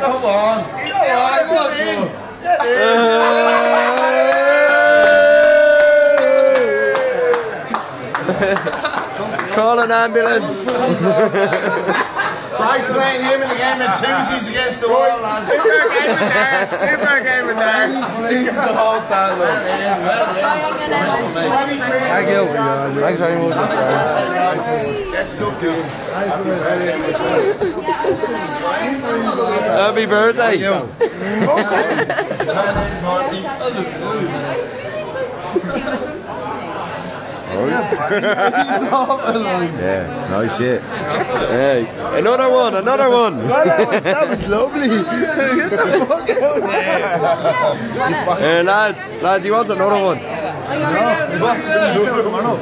Come on. Come on. Come on. Call an ambulance. Bryce playing him in the game and twosies against the wall, lads. Super game with there. Super game with there. It's the whole time, Thank you. Thanks very much. Get stuck in. Happy birthday. Yeah, nice shit. Hey, another one, another one. That was lovely. Get the fuck out of there. Hey, lads, lads, you want another one? Come on up.